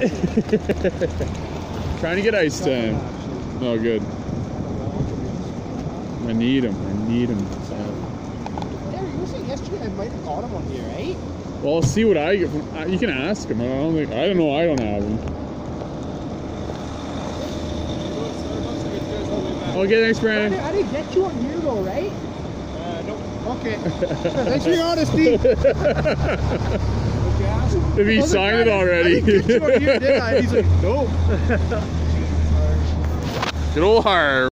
Trying to get ice time. Oh, good. I need him. I need him. So. Yeah, you were saying yesterday I might have caught him on here, right? Well, I'll see what I get. From, uh, you can ask him. I don't think. I don't know. I don't have him. Okay, thanks, I Brandon. I didn't get you on here though, right? Uh, nope. Okay. Thanks for your honesty. If he signed it already. I didn't you did I? He's like, nope. Good old Harv.